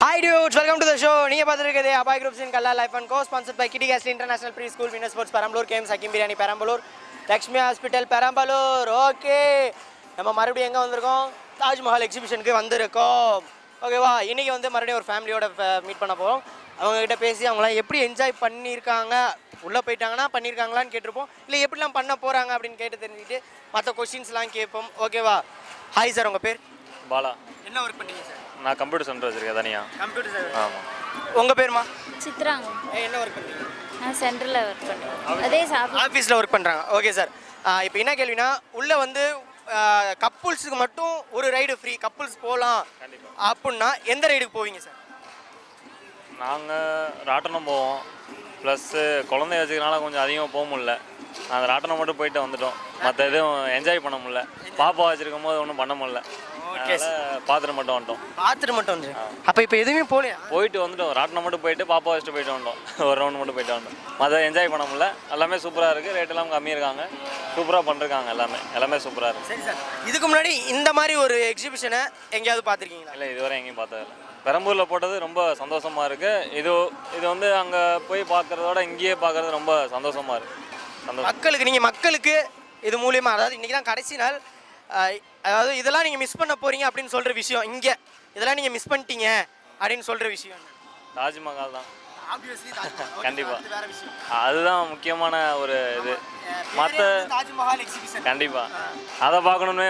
Hi dudes welcome to the show நீங்கள் பார்த்துருக்கிறது Abhay groups இன் கல்லா life and co sponsored by kiddy castle international pre school winner sports Perambalur games அக்கிம் biryani Perambalur Lakshmi hospital Perambalur okay நம்ம மறுபடியும் எங்கே வந்திருக்கோம்? தாஜ்மஹால் எக்ஸிபிஷனுக்கு வந்திருக்கோம். ஓகேவா இன்றைக்கி வந்து மறுபடியும் ஒரு ஃபேமிலியோட மீட் பண்ண போகிறோம் அவங்ககிட்ட பேசி அவங்களாம் எப்படி என்ஜாய் பண்ணியிருக்காங்க? உள்ளே போயிட்டாங்கன்னா பண்ணியிருக்காங்களான்னு கேட்டிருப்போம். இல்லை எப்படிலாம் பண்ண போகிறாங்க அப்படின்னு கேட்டு தெரிஞ்சுக்கிட்டு மற்ற கொஷின்ஸ்லாம் கேட்போம். ஓகேவா ஹாய் சார் உங்கள் பேர்? பாலா. என்ன ஒர்க் பண்ணுறீங்க சார் நான் கம்ப்யூட்டர் சென்டர் வச்சிருக்கேன் தனியா. கம்ப்யூட்டர் சார் ஆமாம் உங்கள் பேருமா? சித்ராங்க. என்ன ஒர்க் பண்ணுறீங்க நான் சென்டரில் ஒர்க் பண்ணுறேன் அதே ஆஃபீஸில் ஒர்க் பண்ணுறாங்க ஓகே சார் இப்போ என்ன கேள்வினா உள்ளே வந்து கப்புள்ஸுக்கு மட்டும் ஒரு ரைடு ஃப்ரீ கப்புள்ஸ் போகலாம் அப்படின்னா எந்த ரைடுக்கு போவீங்க சார் நாங்கள் ராட்டனம் போவோம். ப்ளஸ்ஸு குழந்தைய வச்சுக்கனால கொஞ்சம் அதிகமாக போக முடியல. அந்த ராட்டனம் மட்டும் போயிட்டு வந்துட்டோம். மற்ற எதுவும் என்ஜாய் பண்ண முடியல. பாப்பா வச்சிருக்கும் போது ஒன்றும் பண்ண அதனால பார்த்துட்டு மட்டும் வந்துட்டோம். பார்த்துட்டு மட்டும் வந்து அப்போ இப்போ எதுவுமே போகலையா? போயிட்டு வந்துட்டோம். ராட்டனம் மட்டும் போயிட்டு பாப்பா வச்சுட்டு போயிட்டு வந்தோம் ஒரு ரவுண்ட் மட்டும் போயிட்டு வந்தோம் மற்ற என்ஜாய் பண்ண முடியல. எல்லாமே சூப்பராக இருக்குது ரேட் எல்லாம் கம்மியாக இருக்காங்க. சூப்பராக பண்ணிருக்காங்க எல்லாமே. எல்லாமே சூப்பராக இருக்குது சரி சார். இதுக்கு முன்னாடி இந்த மாதிரி ஒரு எக்ஸிபிஷனை எங்கேயாவது பார்த்துருக்கீங்களா? இல்லை இதுவரை எங்கேயும் பார்த்ததில்ல. பெரம்பூரில் போட்டது ரொம்ப சந்தோஷமாக இருக்குது இது இது வந்து அங்கே போய் பார்க்குறதோட இங்கேயே பார்க்குறது ரொம்ப சந்தோஷமாக இருக்குது சந்தோஷம். மக்களுக்கு நீங்கள் மக்களுக்கு இது மூலியமா அதாவது இன்றைக்கி தான் கடைசி நாள். அதாவது இதெல்லாம் நீங்கள் மிஸ் பண்ண போகிறீங்க அப்படின்னு சொல்கிற விஷயம் இங்கே. இதெல்லாம் நீங்கள் மிஸ் பண்ணிட்டீங்க அப்படின்னு சொல்கிற விஷயம் தாஜ்மஹால் தான். ஆப்வியஸ்லி கண்டிப்பா. வேற விஷயம். அதுதான் முக்கியமான ஒரு இது. மற்ற தாஜ்மஹால் எக்ஸிபிஷன் கண்டிப்பாக அதை பார்க்கணுன்னே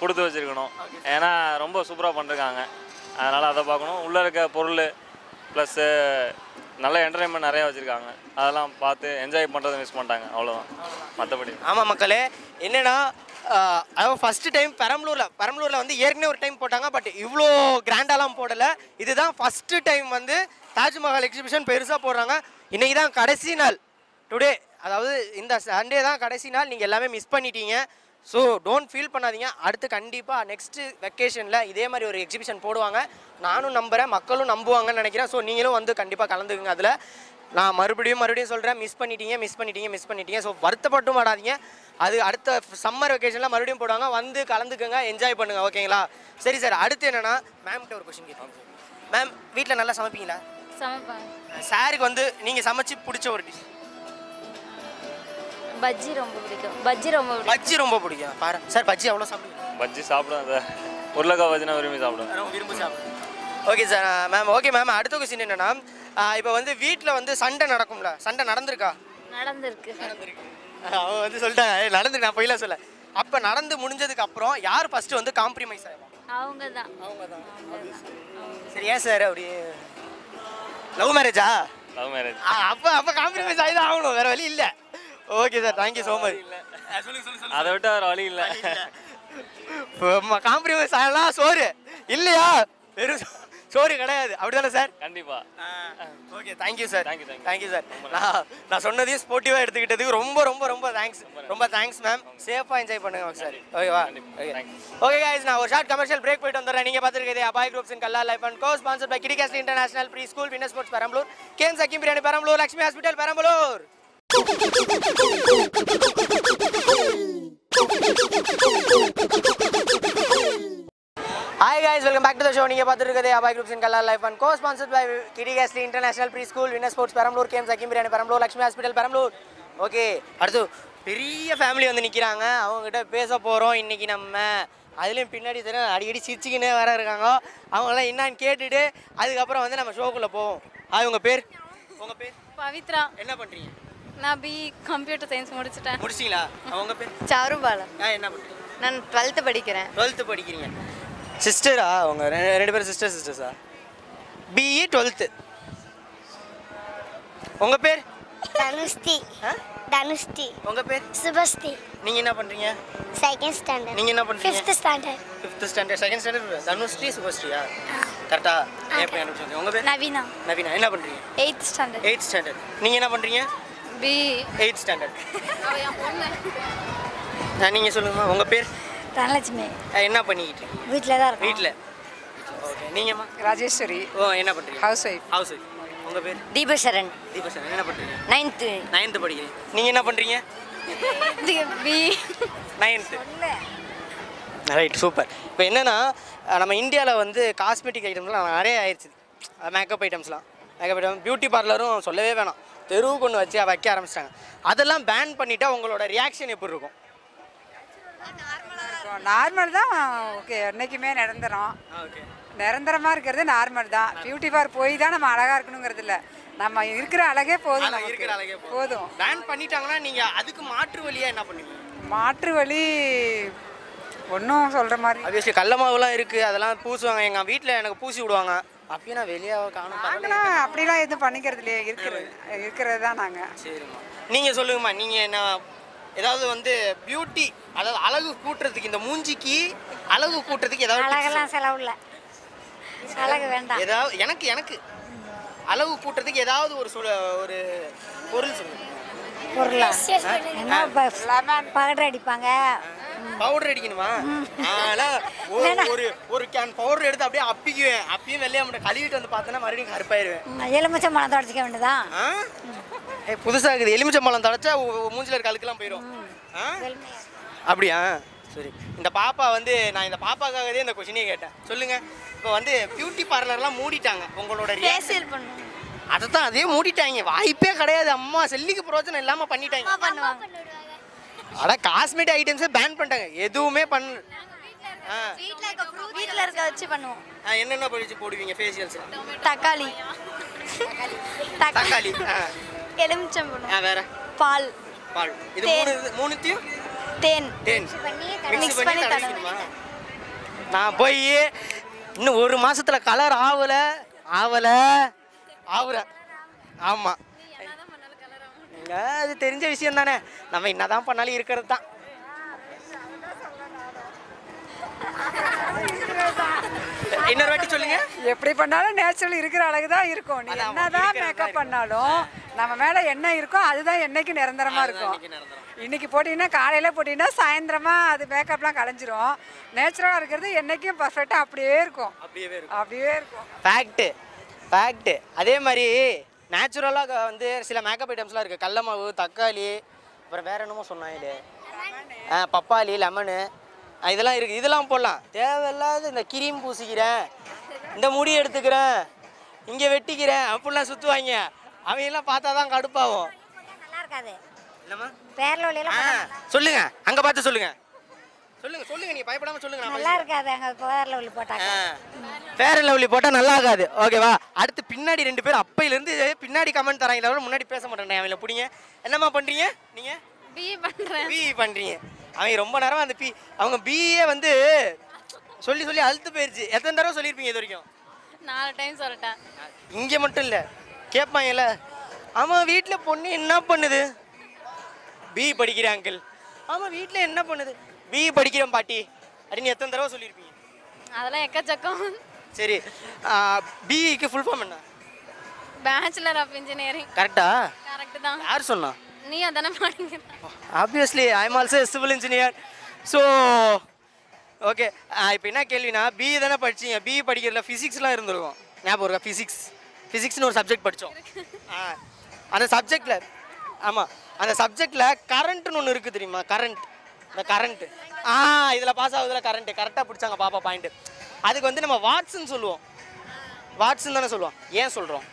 கொடுத்து வச்சுருக்கணும். ஏன்னா ரொம்ப சூப்பராக பண்ணிருக்காங்க. அதனால் அதை பார்க்கணும். உள்ளே இருக்க பொருள் ப்ளஸ்ஸு நல்ல என்டர்டைன்மெண்ட் நிறையா வச்சுருக்காங்க. அதெல்லாம் பார்த்து என்ஜாய் பண்ணுறதை மிஸ் பண்ணிட்டாங்க. அவ்வளோதான் மற்றபடி ஆமாம் மக்களே என்னன்னா அதாவது ஃபஸ்ட்டு டைம் பெரம்பலூரில் பெரம்பலூரில் வந்து ஏற்கனவே ஒரு டைம் போட்டாங்க பட் இவ்வளோ கிராண்டாலாம் போடலை. இதுதான் ஃபஸ்ட்டு டைம் வந்து தாஜ்மஹால் எக்ஸிபிஷன் பெருசாக போடுறாங்க. இன்றைக்கி தான் கடைசி நாள். டுடே அதாவது இந்த சண்டே தான் கடைசி நாள். நீங்கள் எல்லாமே மிஸ் பண்ணிட்டீங்க. ஸோ டோன்ட் ஃபீல் பண்ணாதீங்க. அடுத்து கண்டிப்பாக நெக்ஸ்ட்டு வெக்கேஷனில் இதே மாதிரி ஒரு எக்ஸிபிஷன் போடுவாங்க. நானும் நம்புகிறேன் மக்களும் நம்புவாங்கன்னு நினைக்கிறேன். ஸோ நீங்களும் வந்து கண்டிப்பாக கலந்துக்குங்க அதில். நான் மறுபடியும் மறுபடியும் சொல்கிறேன் மிஸ் பண்ணிட்டீங்க மிஸ் பண்ணிட்டீங்க மிஸ் பண்ணிட்டீங்க. ஸோ வருத்தப்பட்டும் மாடாதீங்க அது அடுத்த சம்மர் வெக்கேஷனில் மறுபடியும் போடுவாங்க. வந்து கலந்துக்கங்க என்ஜாய் பண்ணுங்க ஓகேங்களா சரி சார் அடுத்து என்னன்னா மேம்கிட்ட ஒரு கொஷின் கேட்குறேன் மேம் வீட்டில் நல்லா சமைப்பீங்களா? சமைப்பாங்க சாருக்கு வந்து நீங்கள் சமைச்சு பிடிச்ச ஒரு டிஷ் பஜ்ஜி ரொம்ப பிடிக்கும். பஜ்ஜி ரொம்ப பிடிக்கும். பஜ்ஜி ரொம்ப பிடிக்கும். பாரு. சார் பஜ்ஜி எவ்வளோ சாப்பிடுவீங்க? பஜ்ஜி சாப்பிடுவேன் சார் உருளைக்காய் பஜ்ஜினா விரும்பி சாப்பிடுவேன். ரொம்ப விரும்பி சாப்பிடுவேன் okay sir ma'am okay ma'am அடுத்த கொஸ்டின் என்னன்னா இப்போ வந்து வீட்டில் வந்து சண்டை நடக்கும்ல? சண்டை நடந்திருக்கா? நடந்திருக்கு. அவன் வந்து சொல்லிட்டாங்க "ஏய், நடந்திருக்கு. நான் பொய்லாம் சொல்ல அப்போ நடந்து முடிஞ்சதுக்கு அப்புறம் யார் ஃபர்ஸ்ட் வந்து காம்ப்ரமைஸ் ஆகும் அவங்க தான் அவங்க தான் அவங்க தான் சரி ஏன் சார் அப்படி? லவ் மேரேஜா லவ் மேரேஜ் அப்போ அப்போ காம்ப்ரமைஸ் ஆகி தான் ஆகணும். வேற வழி இல்லை. Okay sir thank you so much அதை விட்டு வேறு வழி இல்லை. காம்ப்ரமைஸ் ஆகலாம் சோறு. இல்லையா? வெறும் சோறு கிடையாது. அப்படிதானே சார் கண்டிப்பாக okay thank you sir you. Thank you sir நான் நான் சொன்னதையும் ஸ்போர்ட்டிவாக எடுத்துக்கிட்டதுக்கு ரொம்ப ரொம்ப ரொம்ப தேங்க்ஸ் ரொம்ப தேங்க்ஸ் மேம் சேஃபாக என்ஜாய் பண்ணுங்க சார் ஓகேவா ஓகே கைஸ் நான் ஒரு ஷார்ட் கமர்ஷியல் பிரேக் போயிட்டு வந்துடுறேன். நீங்கள் பார்த்துருக்கீங்க அபாய் குரூப்ஸ் இன் கல்லா life and co sponsor by kiddy castle international pre school winner sports Perambalur can சக்கிம் biryani Perambalur Lakshmi hospital Perambalur hi guys welcome back to the show நீங்கள் Abhay groups இன் கல்லா life and co sponsored by kiddy castle international pre school winner sports Perambalur game சக்கிம் biryani Perambalur Lakshmi hospital Perambalur okay அடுத்து பெரிய family வந்து நிற்கிறாங்க அவங்ககிட்ட பேச போகிறோம் இன்னைக்கு நம்ம. அதுலேயும் பின்னாடி தெரியும் அடிக்கடி சிரிச்சுக்கினே வேற இருக்காங்க. அவங்களாம் என்னன்னு கேட்டுட்டு அதுக்கப்புறம் வந்து நம்ம ஷோக்குள்ளே போவோம். அது உங்கள் பேர்? உங்கள் பேர்? பவித்ரா. என்ன பண்ணுறீங்க நான் பி கம்ப்யூட்டர் சயின்ஸ் முடிச்சிட்டேன். முடிச்சிங்களா? உங்கள் பேர்? சாருபாலம் ஆ என்ன பண்ணுறீங்க நான் டுவெல்த்து படிக்கிறேன். டுவெல்த்து படிக்கிறீங்க. சிஸ்டரா அவங்க ரெ- ரெண்டு பேரும் சிஸ்டர் சிஸ்டர்ஸா பிஇ டுவெல்த்து உங்கள் பேர்? தனுஷ்டி. ஆ? தனுஷ்டி. உங்கள் பேர்? சுபஸ்தி. நீங்கள் என்ன பண்ணுறீங்க செகண்ட் ஸ்டாண்டர்ட் நீங்கள் என்ன பண்ணுறீங்க fifth standard fifth standard second standard Dhanushree சுபஸ்ரீயா கரெக்டா என் பேர் உங்கள் பேர்? நவீனா. நவீனா. என்ன பண்ணுறீங்க எயித் ஸ்டாண்டர்ட் எயிட் ஸ்டாண்டர்ட் நீங்கள் என்ன பண்ணுறீங்க பி. எயிட் ஸ்டாண்டர்ட் நீங்கள் சொல்லுங்கம்மா. உங்கள் பேர்? தனலட்சுமி. என்ன பண்ணிக்கிட்டு இருக்கீங்க? வீட்டில் தான் இருக்கோம். வீட்டில் ஓகே நீங்கம்மா? ராஜேஸ்வரி. ஓ என்ன பண்ணுறீங்க ஹவுஸ் ஒய்ஃப் ஹவுஸ் ஒய்ஃப் உங்கள் பேர்? தீபசரன் தீபா சார் என்ன பண்ணுறீங்க நைன்த்து நைன்த்து படிக்கிறீங்க. நீங்கள் என்ன பண்ணுறீங்க பி நைன்த்து ரைட் சூப்பர் இப்போ என்னென்னா நம்ம இந்தியாவில் வந்து காஸ்மெட்டிக் ஐட்டம்ஸ்லாம் நிறைய ஆயிடுச்சு மேக்கப் ஐட்டம்ஸ்லாம் மேக்கப் ஐட்டம் பியூட்டி பார்லரும் சொல்லவே வேணாம். தெருவுக்கு ஒன்று வச்சு வைக்க ஆரம்பிச்சிட்டாங்க. அதெல்லாம் பேன் பண்ணிட்டா உங்களோட ரியாக்ஷன் எப்படி இருக்கும்? நார்மல் தான். ஓகே என்றைக்குமே நிரந்தரம். நிரந்தரமாக இருக்கிறது நார்மல் தான். பியூட்டி பார் போய் தான் நம்ம அழகாக இருக்கணுங்கிறது இல்லை. நம்ம இருக்கிற அழகே போதும். இருக்கிற அழகே போதும். பேன் பண்ணிட்டாங்கன்னா நீங்கள் அதுக்கு மாற்று வழியாக என்ன பண்ணுவீங்க? மாற்று வழி ஒன்றும் சொல்கிற மாதிரி அபியஸ்லி கடல மாவுலாம் இருக்குது அதெல்லாம் பூசுவாங்க. எங்கள் வீட்டில் எனக்கு பூசி விடுவாங்க. அப்பயும் நான் வெளியே காணும் நாங்களாம் அப்படிலாம் எதுவும் பண்ணிக்கிறது இல்லையே இருக்கிறது இருக்கிறது தான் நாங்கள் சரிம்மா. நீங்கள் சொல்லுங்கம்மா நீங்கள் என்ன ஏதாவது வந்து பியூட்டி அதாவது அழகு கூட்டுறதுக்கு இந்த மூஞ்சிக்கு அழகு கூட்டுறதுக்கு ஏதாவது அழகெல்லாம் செலவு இல்லை. அழகு வேண்டாம். ஏதாவது எனக்கு எனக்கு அழகு கூட்டுறதுக்கு ஏதாவது ஒரு சொல் ஒரு பொருள் சொல்லுங்க. பொருளா? என்ன பகடர் அடிப்பாங்க. பவுடர் அடிக்கணுமா? ஆனால் ஒரு ஒரு கேன் பவுடர் எடுத்து அப்படியே அப்பிக்குவேன். அப்பயும் வெள்ளையா மட்டும் கழுவிட்டு வந்து பார்த்தோன்னா மறுபடியும் கருப்பாயிருவேன் ம், எலுமிச்சை மரம் தொடச்சிக்க வேண்டியதான் புதுசாக இருக்குது. எலுமிச்சம்பழம் தொடச்சா உ- மூஞ்சில இருக்க அழுக்கெல்லாம் போயிடும் அப்படியா? சரி. இந்த பாப்பா வந்து நான் இந்த பாப்பாக்காகவே இந்த கொஷினே கேட்டேன். சொல்லுங்க. இப்போ வந்து பியூட்டி பார்லர்லாம் மூடிட்டாங்க. உங்களோட ஃபேஷியல் பண்ணுவோம். அதை தான் அதே மூடிட்டாங்க. வாய்ப்பே கிடையாது. அம்மா செல்லிக்கு பிரோஜனம் இல்லாமல் பண்ணிட்டாங்க. அட காஸ்மெட்டிக் ஐட்டம்ஸே பேன் பண்ணிட்டாங்க. எதுவுமே பண்ண ஆ. வீட்டில் இருக்க வச்சு பண்ணுவோம். என்னென்ன படிச்சு போடுவீங்க ஃபேஷியல்ஸ் தக்காளி. தக்காளி எலுமிச்சம் பண்ணுவோம் வேற? பால். பால். இது. மூணு மூணுத்தையும்? தேன். தேன். மிக்ஸ் பண்ணி பண்ணி தடவி. தடவிக்கணுமா நான் போய் இன்னும் ஒரு மாசத்துல கலர் ஆவல ஆவல ஆகுறேன் ஆமா. அது தெரிஞ்ச விஷயம் தானே. நம்ம என்னதான் பண்ணாலும் இருக்கிறது தான். இன்னொரு வாட்டி சொல்லுங்க. எப்படி பண்ணாலும் நேச்சுரல் இருக்கிற அழகு தான் இருக்கும். நீ என்னதான் மேக்கப் பண்ணாலும் நம்ம மேலே என்ன இருக்கோ அதுதான் என்னைக்கு நிரந்தரமா இருக்கும். இன்னைக்கு போட்டிங்கன்னா காலையில் போட்டிங்கன்னா சாயந்தரமா அது மேக்கப்லாம் கலைஞ்சிரும். நேச்சுரலாக இருக்கிறது என்னைக்கும் பர்ஃபெக்டாக அப்படியே இருக்கும். அப்படியே இருக்கும். அப்படியே இருக்கும். ஃபேக்ட்டு ஃபேக்ட்டு அதே மாதிரி நேச்சுரலாக வந்து சில மேக்கப் ஐட்டம்ஸ்லாம் இருக்குது கடல மாவு தக்காளி அப்புறம் வேற என்னமோ சொன்னாங்களே ஆ பப்பாளி லெமனு இதெல்லாம் இருக்குது இதெல்லாம் போடலாம். தேவையில்லாத இந்த கிரீம் பூசிக்கிறேன். இந்த முடி எடுத்துக்கிறேன். இங்கே வெட்டிக்கிறேன். அப்படிலாம் சுற்றுவாங்க அவையெல்லாம் பார்த்தா தான் கடுப்பாகும். இருக்காது பேரில் சொல்லுங்க. அங்கே பார்த்து சொல்லுங்க. சொல்லுங்க சொல்லுங்க. நீங்கள் பயப்படாமல் சொல்லுங்க. நல்லா இருக்காது. அங்கே பேரில் போட்டாங்க ஃபேர் அண்ட் லவ்லி போட்டால் நல்லா ஆகாது ஓகேவா அடுத்து பின்னாடி ரெண்டு பேரும் அப்பையிலேருந்து பின்னாடி கமெண்ட் தராங்க தவிர முன்னாடி பேச மாட்டேன் அவங்கள பிடிங்க. என்னம்மா பண்ணுறீங்க நீங்கள் பி பண்ணுறேன் பி பண்ணுறீங்க அவங்க ரொம்ப நேரமா அந்த பி அவங்க பிஏ வந்து சொல்லி சொல்லி அழுத்து போயிருச்சு. எத்தனை தடவை சொல்லியிருப்பீங்க இது வரைக்கும்? நாலு டைம் சொல்லிட்டேன். இங்கே மட்டும் இல்லை. கேட்பாங்கல்ல ஆமாம் வீட்டில் பொண்ணு என்ன பண்ணுது? பி படிக்கிறேன் அங்கிள் ஆமாம் வீட்டில் என்ன பண்ணுது? பி படிக்கிறேன் பாட்டி. அப்படின்னு எத்தனை தடவை சொல்லியிருப்பீங்க? அதெல்லாம் எக்கச்சக்கம். சரி பிஇக்கு ஃபுல் ஃபார்ம் என்ன? பேச்சுலர் ஆஃப் இன்ஜினியரிங் கரெக்டா கரெக்டு தான். யார் சொன்னா? நீ அதானே படிக்கிற obviously I am also civil engineer so okay இப்போ என்ன கேள்வினா பிஇ தானே படிச்சீங்க. பிஇ படிக்கிறதுல ஃபிசிக்ஸ்லாம் இருந்திருக்கும். ஞாபகம் இருக்கா? ஃபிசிக்ஸ் ஃபிசிக்ஸ்னு ஒரு சப்ஜெக்ட் படித்தோம் அந்த சப்ஜெக்டில் ஆமாம் அந்த சப்ஜெக்டில் கரண்ட்னு ஒன்று இருக்குது தெரியுமா? கரண்ட் இந்த கரண்ட்டு ஆ இதில் பாஸ் ஆகுதுல கரண்ட்டு கரெக்டாக பிடிச்சாங்க பாப்பா பாயிண்ட்டு அதுக்கு வந்து நம்ம வாட்ஸ்ன்னு சொல்லுவோம். வாட்ஸ்ன்னு தானே சொல்லுவோம். ஏன் சொல்கிறோம்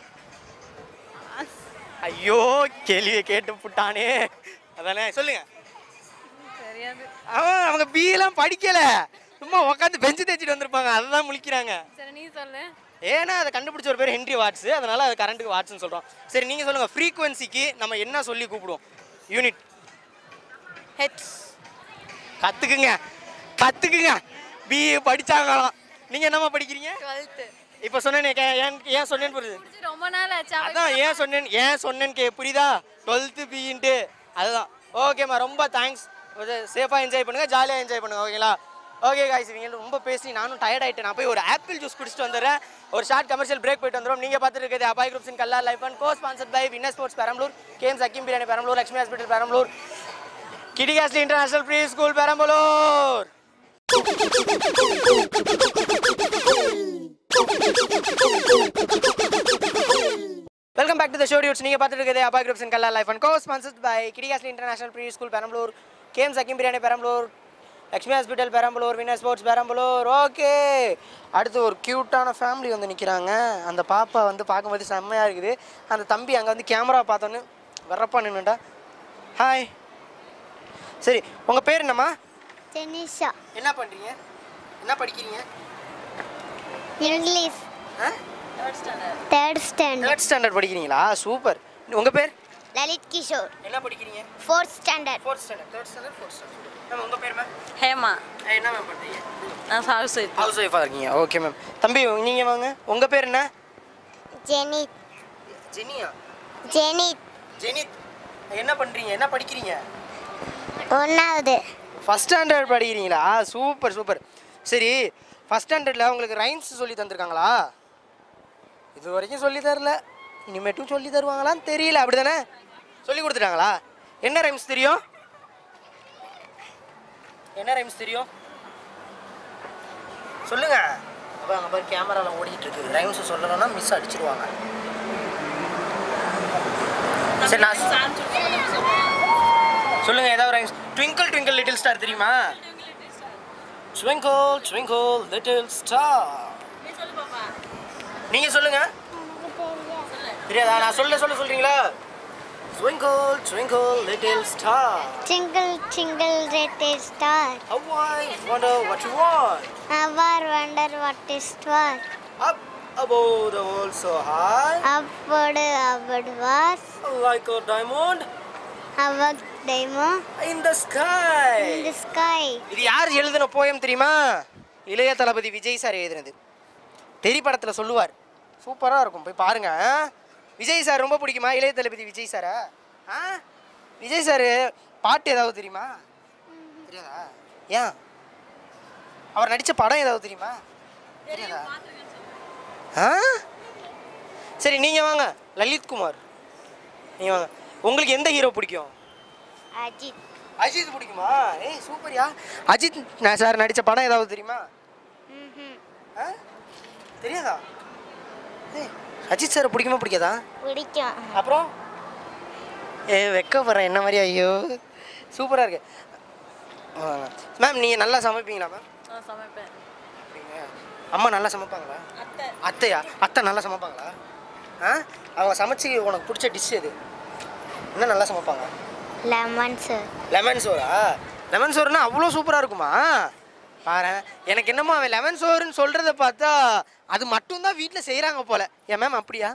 ஐயோ கேள்வியை கேட்டு புட்டானே. அதானே சொல்லுங்க. தெரியாது. அவன் அவங்க பிஎல்லாம் படிக்கல. சும்மா உட்காந்து பெஞ்சு தேய்ச்சிட்டு வந்திருப்பாங்க. அதை தான் முழிக்கிறாங்க. சரி நீ சொல்லு. ஏன்னா அதை கண்டுபிடிச்ச ஒரு பேர் ஹென்ரி வாட்ஸ் அதனால அது கரண்ட்டுக்கு வாட்ஸ்னு சொல்கிறோம் சரி நீங்கள் சொல்லுங்கள் ஃப்ரீக்குவன்சிக்கு நம்ம என்ன சொல்லி கூப்பிடுவோம்? யூனிட் ஹெச் கற்றுக்குங்க கற்றுக்குங்க பிஏ படிச்சாங்களாம். நீங்கள் என்னம்மா படிக்கிறீங்க? டுவெல்த்து இப்போ சொன்னேனே ஏன் ஏன் சொன்னேன்னு புரியுது? ரொம்ப நாள் ஆச்சு அவ- அதான் ஏன் சொன்னேன் ஏன் சொன்னேன்னு கே புரியுதா? டுவெல்த்து பின்ட்டு அதுதான். ஓகேம்மா ரொம்ப தேங்க்ஸ் சேஃபாக என்ஜாய் பண்ணுங்கள் ஜாலியாக என்ஜாய் பண்ணுங்க ஓகேங்களா ஓகே காய்ஸ் இவங்க ரொம்ப பேசி நானும் டயர்ட் ஆகிட்டேன் நான் போய் ஒரு ஆப்பிள் ஜூஸ் குடிச்சிட்டு வந்துடுறேன். ஒரு ஷார்ட் கமர்ஷியல் பிரேக் போயிட்டு வந்துடும் நீங்கள் பார்த்துட்டு இருக்கிறது அபாய் குரூப்ஸ் இன் கல்லா life and co sponsor by winner sports Perambalur games அக்கிம் biryani Perambalur Lakshmi hospital Perambalur kiddy castle international pre school Perambalur welcome back to the show dudes நீங்கள் பார்த்துட்டு இருக்கிறது அபாய் கிரூப்ஸ் கல்லா life and co sponsored by kiddy castle international pre school Perambalur game சக்கிம் biryani Perambalur Lakshmi hospital Perambalur winner sports Perambalur okay அடுத்து ஒரு க்யூட்டான family வந்து நிற்கிறாங்க அந்த பாப்பா வந்து பார்க்கும்போது செம்மையாக இருக்குது. அந்த தம்பி அங்கே வந்து கேமரா பார்த்தோன்னு வரப்பா நின்றுட்டா ஹாய் சரி உங்கள் பேர் என்னம்மா? ஜெனிஷா என்ன பண்ணுறீங்க என்ன படிக்கிறீங்க? இங்கிலீஷ். ஆ? தேர்ட் ஸ்டாண்டர்ட் தேர்ட் ஸ்டாண்டர்ட் படிக்கிறீங்களா? சூப்பர். உங்கள் பேர்? லலித் கிஷோர். என்ன படிக்கிறீங்க? Fourth standard fourth standard third standard fourth standard ma'am உங்கள் பேர் மேம் ஹேமா. என்ன மேம் பண்ணுறீங்க நான் ஹவுஸ் ஒய்ஃப் ஹவுஸ் ஒய்ஃபாக இருக்கீங்க. ஓகே மேம் தம்பி நீங்கள் வாங்க. உங்கள் பேர் என்ன? ஜெனித். ஜெனியா? ஜெனித். ஜெனித். என்ன பண்ணுறீங்க என்ன படிக்கிறீங்க? ஒன்றாவது ஃபஸ்ட் ஸ்டாண்டர்ட் படிக்கிறீங்களா? சூப்பர் சூப்பர் சரி ஃபஸ்ட் ஸ்டாண்டர்டில் உங்களுக்கு ரைம்ஸ் சொல்லி தந்திருக்காங்களா? இது வரைக்கும் சொல்லி தரல. இனிமேட்டும் சொல்லி தருவாங்களான்னு தெரியல. அப்படி தானே சொல்லி கொடுத்துட்டாங்களா? என்ன ரைம்ஸ் தெரியும்? என்ன ரைம்ஸ் தெரியும்? சொல்லுங்க. அப்போ அங்கே பாரு கேமராவில் ஓடிக்கிட்டு இருக்கு ரைம்ஸ் சொல்லணும்னா மிஸ் அடிச்சிருவாங்க. சரி நான் சொல்லுங்க ஏதாவது ட்விங்கிள் ட்விங்கிள் லிட்டில் ஸ்டார் தெரியுமா ட்விங்கிள் ட்விங்கிள் லிட்டில் ஸ்டார் நீங்க சொல்லுங்க தெரியாதா நான் சொல்ல சொல்ல சொல்றீங்களா twinkle twinkle little star Twinkle, twinkle, little star. How I wonder what you want Our wonder what is war. up above the world so high Upward, upward was like a diamond our diamond in the sky. In the sky. இது யார் எழுதின poem தெரியுமா? இளைய தளபதி Vijay sir எழுதினது. தெரி படத்தில் சொல்லுவார். சூப்பராக இருக்கும். போய் பாருங்க? விஜய் சார் ரொம்ப பிடிக்குமா? இளைய தளபதி விஜய் சாரா ஆ? விஜய் சார் பாட்டு ஏதாவது தெரியுமா? தெரியாதா? ஏன்? அவர் நடித்த படம் ஏதாவது தெரியுமா? தெரியாதா? ஆ? சரி நீங்கள் வாங்க. லலித் குமார். நீங்கள் வாங்க. உங்களுக்கு எந்த ஹீரோ பிடிக்கும்? Ajit. அஜித் பிடிக்குமா? ஏய் சூப்பர்யா அஜித் நான் சார் நடித்த படம் ஏதாவது தெரியுமா. ஆ? தெரியாதா? ஏய் அஜித் சார் பிடிக்குமா பிடிக்காதா? பிடிக்கும். அப்புறம்? ஏ வெக்கப்படுறேன் என்ன மாதிரி ஐயோ. சூப்பராக இருக்கு. மேம் நீங்கள் நல்லா சமைப்பீங்களா மேம் சமைப்பேன். அம்மா நல்லா சமைப்பாங்களா? அத்தையா? அத்தை நல்லா சமைப்பாங்களா? ஆ? அவங்க சமைச்சு உனக்கு பிடிச்ச டிஷ் எது? என்ன நல்லா சமைப்பாங்க? லெமன் சார் லெமன் சோறா லெமன் சோறுனா அவ்வளோ சூப்பராக இருக்குமா? பாரு எனக்கு என்னமோ அவன் லெமன் சோறுன்னு சொல்கிறத பார்த்தா அது மட்டும்தான் வீட்டில் செய்கிறாங்க போல. ஏன் மேம் அப்படியா?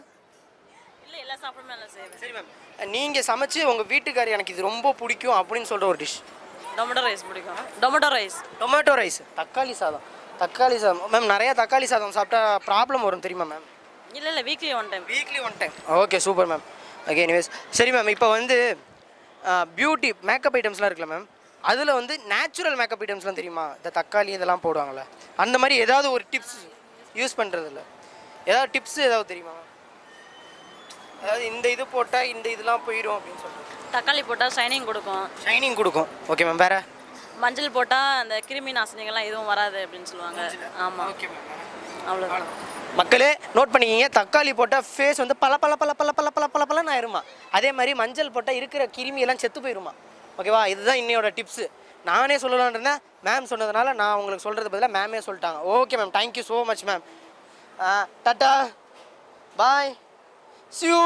இல்லை எல்லா சாப்பிடுமே நல்லா செய்வேன். சரி மேம் நீங்கள் சமைச்சு உங்கள் வீட்டுக்காரி எனக்கு இது ரொம்ப பிடிக்கும் அப்படின்னு சொல்கிற ஒரு டிஷ் டொமேட்டோ ரைஸ் பிடிக்கும். டொமேட்டோ ரைஸ் டொமேட்டோ ரைஸ் தக்காளி சாதம். தக்காளி சாதம். மேம் நிறையா தக்காளி சாதம் சாப்பிட்டா ப்ராப்ளம் வரும் தெரியுமா மேம் இல்லை இல்லை weekly one time weekly one time okay super ma'am okay anyways சரி மேம் இப்போ வந்து பியூட்டி மேக்கப் ஐட்டம்ஸ்லாம் இருக்குல்ல மேம் அதில் வந்து நேச்சுரல் மேக்கப் ஐட்டம்ஸ்லாம் தெரியுமா? இந்த தக்காளி இதெல்லாம் போடுவாங்கள்ல அந்த மாதிரி ஏதாவது ஒரு டிப்ஸ் யூஸ் பண்ணுறதில்ல ஏதாவது டிப்ஸ் ஏதாவது தெரியுமா அதாவது இந்த இது போட்டால் இந்த இதெல்லாம் போயிடும் அப்படின்னு சொல்கிறது தக்காளி போட்டால் ஷைனிங் கொடுக்கும். ஷைனிங் கொடுக்கும். ஓகே மேம் வேறு? மஞ்சள் போட்டால் அந்த கிருமி நாசினிகள்லாம் எதுவும் வராது அப்படின்னு சொல்லுவாங்க. ஆமாம் ஓகே மேம் அவ்வளோதான் மக்களே நோட் பண்ணிக்கிங்க. தக்காளி போட்டால் ஃபேஸ் வந்து பல பல பல பல பல பல பல பலன்னு ஆயிருமா? அதே மாதிரி மஞ்சள் போட்டால் இருக்கிற கிருமியெல்லாம் செத்து போயிருமா? ஓகேவா இதுதான் இன்னையோட டிப்ஸு நானே சொல்லலான் இருந்தேன். மேம் சொன்னதுனால நான் உங்களுக்கு சொல்கிறது பதிலாக மேமே சொல்லிட்டாங்க. Okay ma'am thank you so much ma'am tata. Bye see you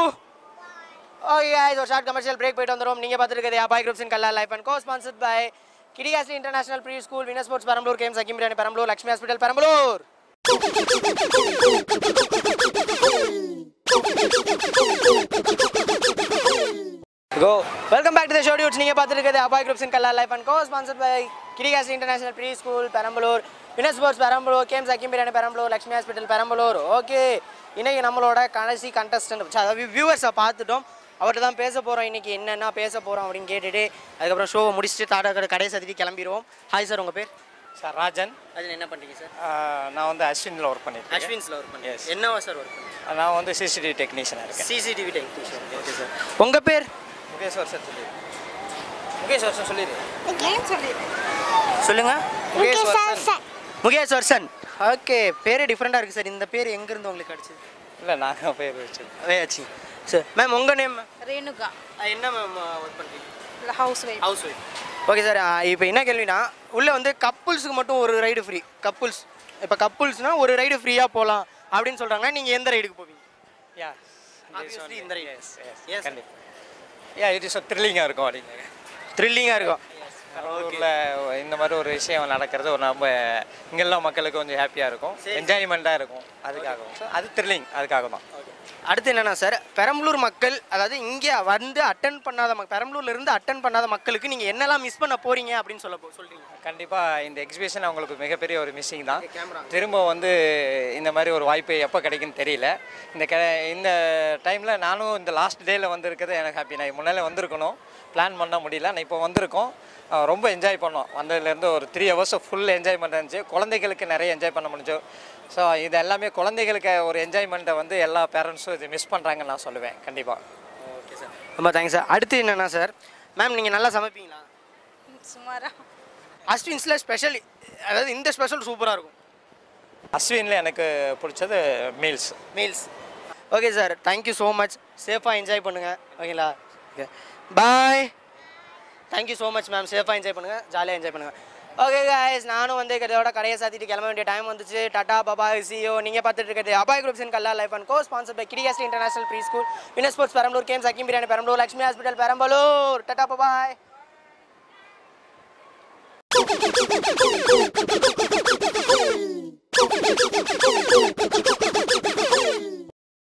okay இது ஒரு ஷார்ட் கமர்ஷியல் பிரேக் போயிட்டு வந்துடும் நீங்கள் பார்த்துருக்கிறது அபாய் குரூப்ஸ் இன் கல்லா life and co sponsored by kiddy castle international pre school winner sports Perambalur games அக்கிம் biryani Perambalur Lakshmi hospital Perambalur go welcome back to the show dudes நீங்கள் பார்த்துருக்கிறது Abhay groups இன் கல்லா life and co sponsored by kiddy castle international pre school Perambalur winners sports Perambalur games அக்கிம் biryani Perambalur Lakshmi hospital Perambalur okay இன்னைக்கு நம்மளோட கடைசி contestant அதாவது வியூவர்ஸை பார்த்துட்டோம். அவர்கிட்ட தான் பேச போகிறோம் இன்னைக்கு என்னென்ன பேச போகிறோம் அப்படின்னு கேட்டுட்டு அதுக்கப்புறம் ஷோவை முடிச்சுட்டு தாடா கடை சதிக்கு கிளம்பிடுவோம். ஹாய் சார் உங்கள் பேர்? சார் ராஜன். அதில் என்ன பண்ணுறீங்க சார்? நான் வந்து அஸ்வினில் ஒர்க் பண்ணியிருக்கேன் அஸ்வின்ஸில் ஒர்க் பண்ணுறேன் Yes. என்னவா சார் ஒர்க் பண்ணுறீங்க? நான் வந்து சிசிடிவி டெக்னீஷியனாக இருக்கேன். சிசிடிவி டெக்னீஷியன் ஓகே சார் உங்கள் பேர்? முகேஷ் வருஷம் சொல்லி முகேஷ் வருஷன் சொல்லிடு. ஏன் சொல்லிடு சொல்லுங்க. Mukesh sir. Varshan sir. Mukesh Varshan okay பேரே டிஃப்ரெண்ட்டாக இருக்குது சார். இந்த பேர் எங்கேருந்து உங்களுக்கு கிடச்சிது? இல்லை நாங்கள் பேர் வச்சு. வேயாச்சி சார் மேம் உங்கள் நேம் ரேணுகா என்ன மேம் ஒர்க் பண்ணுறீங்க house wife house wife okay sir இப்போ என்ன கேள்வினா உள்ளே வந்து கப்புள்ஸுக்கு மட்டும் ஒரு ரைடு ஃப்ரீ கப்புள்ஸ் இப்போ கப்புள்ஸ்னால் ஒரு ரைடு ஃப்ரீயாக போகலாம் அப்படின்னு சொல்கிறாங்கன்னா நீங்கள் எந்த ரைடுக்கு போவீங்க? யா இந்த ride. எஸ் யா இது த்ரில்லிங்காக இருக்கும் அப்படிங்க த்ரில்லிங்காக இருக்கும். ஊரில் இந்த மாதிரி ஒரு விஷயம் நடக்கிறது ஒரு நம்ம இங்கெல்லாம் மக்களுக்கு கொஞ்சம் ஹாப்பியாக இருக்கும். என்ஜாய்மெண்ட்டாக இருக்கும். அதுக்காகவும். அது த்ரில்லிங் அதுக்காக தான் அடுத்து என்னன்னா சார் பெரம்பலூர் மக்கள் அதாவது இங்கே வந்து அட்டன் பண்ணாத மக் பெரம்பலூர்ல இருந்து அட்டன் பண்ணாத மக்களுக்கு நீங்கள் என்னெல்லாம் மிஸ் பண்ண போறீங்க அப்படின்னு சொல்ல சொல்றீங்க. கண்டிப்பாக இந்த எக்ஸிபிஷன் அவங்களுக்கு மிகப்பெரிய ஒரு மிஸ்ஸிங் தான். திரும்ப வந்து இந்த மாதிரி ஒரு வாய்ப்பு எப்போ கிடைக்குன்னு தெரியல. இந்த க இந்த டைமில் நானும் இந்த லாஸ்ட் டேயில் வந்திருக்கிறது எனக்கு ஹாப்பி நான் முன்னாலே வந்திருக்கணும். பிளான் பண்ண முடியல. நான் இப்போ வந்திருக்கோம். ரொம்ப என்ஜாய் பண்ணோம். வந்ததுலேருந்து ஒரு த்ரீ ஹவர்ஸ் ஃபுல் என்ஜாய்மெண்ட் இருந்துச்சு. குழந்தைகளுக்கு நிறைய என்ஜாய் பண்ண முடிஞ்சு. ஸோ இது எல்லாமே குழந்தைகளுக்கு ஒரு என்ஜாய்மெண்ட்டை வந்து எல்லா பேரண்ட்ஸும் இது மிஸ் பண்ணுறாங்கன்னு நான் சொல்லுவேன். கண்டிப்பாக ஓகே சார் ரொம்ப தேங்க்ஸ் சார் அடுத்து என்னன்னா சார் மேம் நீங்கள் நல்லா சமைப்பீங்களா? சுமாரா. அஸ்வின்ஸில் ஸ்பெஷல் அதாவது இந்த ஸ்பெஷல் சூப்பராக இருக்கும். அஸ்வினில் எனக்கு பிடிச்சது meals meals okay sir thank you so much சேஃபாக என்ஜாய் பண்ணுங்கள் ஓகேங்களா okay bye thank you so much ma'am சேஃபாக என்ஜாய் பண்ணுங்கள் ஜாலியாக என்ஜாய் பண்ணுங்கள் ஓகே காய்ஸ் நானும் வந்து இதோட கடையை சாத்திட்டு கிளம்ப வேண்டிய டைம் வந்துச்சு. டாடா பபாய் சிஓ நீங்கள் பார்த்துட்டு இருக்கிறது அபாய் குரூப்ஸ் இன் கல்லா life and co sponsor by கிடியாஸ்ட் international pre school winner sports Perambalur games அக்கிம் biryani Perambalur Lakshmi hospital Perambalur tata bye bye